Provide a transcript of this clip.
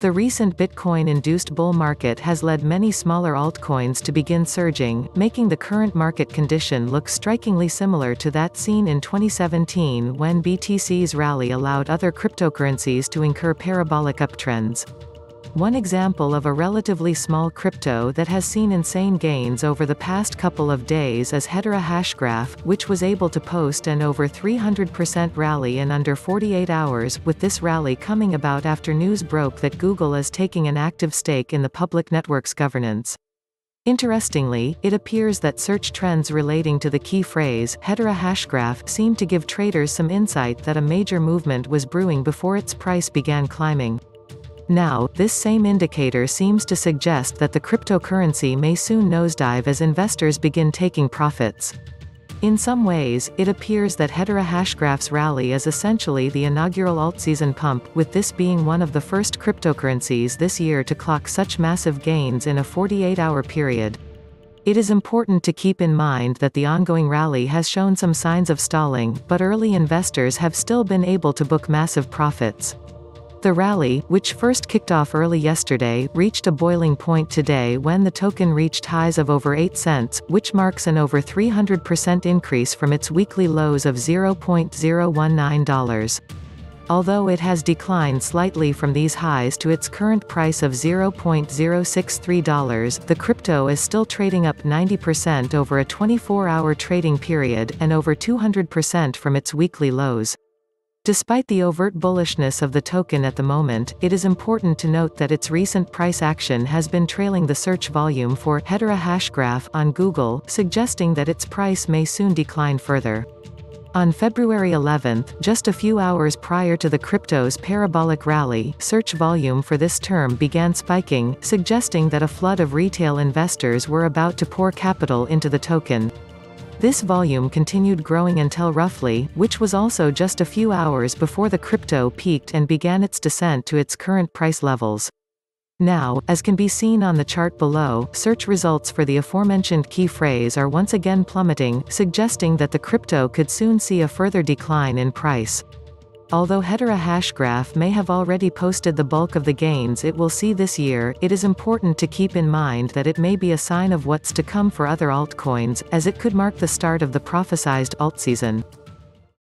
The recent Bitcoin-induced bull market has led many smaller altcoins to begin surging, making the current market condition look strikingly similar to that seen in 2017 when BTC's rally allowed other cryptocurrencies to incur parabolic uptrends. One example of a relatively small crypto that has seen insane gains over the past couple of days is Hedera Hashgraph, which was able to post an over 300% rally in under 48 hours, with this rally coming about after news broke that Google is taking an active stake in the public network's governance. Interestingly, it appears that search trends relating to the key phrase, Hedera Hashgraph, seem to give traders some insight that a major movement was brewing before its price began climbing. Now, this same indicator seems to suggest that the cryptocurrency may soon nosedive as investors begin taking profits. In some ways, it appears that Hedera Hashgraph's rally is essentially the inaugural alt-season pump, with this being one of the first cryptocurrencies this year to clock such massive gains in a 48-hour period. It is important to keep in mind that the ongoing rally has shown some signs of stalling, but early investors have still been able to book massive profits. The rally, which first kicked off early yesterday, reached a boiling point today when the token reached highs of over 8 cents, which marks an over 300% increase from its weekly lows of $0.019. Although it has declined slightly from these highs to its current price of $0.063, the crypto is still trading up 90% over a 24-hour trading period, and over 200% from its weekly lows. Despite the overt bullishness of the token at the moment, it is important to note that its recent price action has been trailing the search volume for Hedera Hashgraph on Google, suggesting that its price may soon decline further. On February 11, just a few hours prior to the crypto's parabolic rally, search volume for this term began spiking, suggesting that a flood of retail investors were about to pour capital into the token. This volume continued growing until roughly, which was also just a few hours before the crypto peaked and began its descent to its current price levels. Now, as can be seen on the chart below, search results for the aforementioned key phrase are once again plummeting, suggesting that the crypto could soon see a further decline in price. Although Hedera Hashgraph may have already posted the bulk of the gains it will see this year, it is important to keep in mind that it may be a sign of what's to come for other altcoins, as it could mark the start of the prophesized alt season.